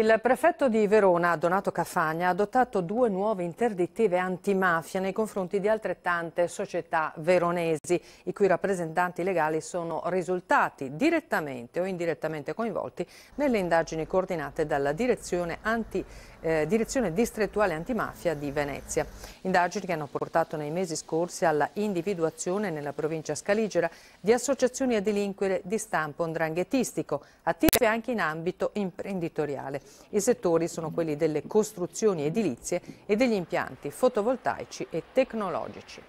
Il prefetto di Verona, Donato Caffagna, ha adottato due nuove interdittive antimafia nei confronti di altrettante società veronesi, i cui rappresentanti legali sono risultati direttamente o indirettamente coinvolti nelle indagini coordinate dalla direzione, anti, eh, direzione distrettuale antimafia di Venezia. Indagini che hanno portato nei mesi scorsi alla individuazione nella provincia scaligera di associazioni a delinquere di stampo ndranghetistico, attive anche in ambito imprenditoriale. I settori sono quelli delle costruzioni edilizie e degli impianti fotovoltaici e tecnologici.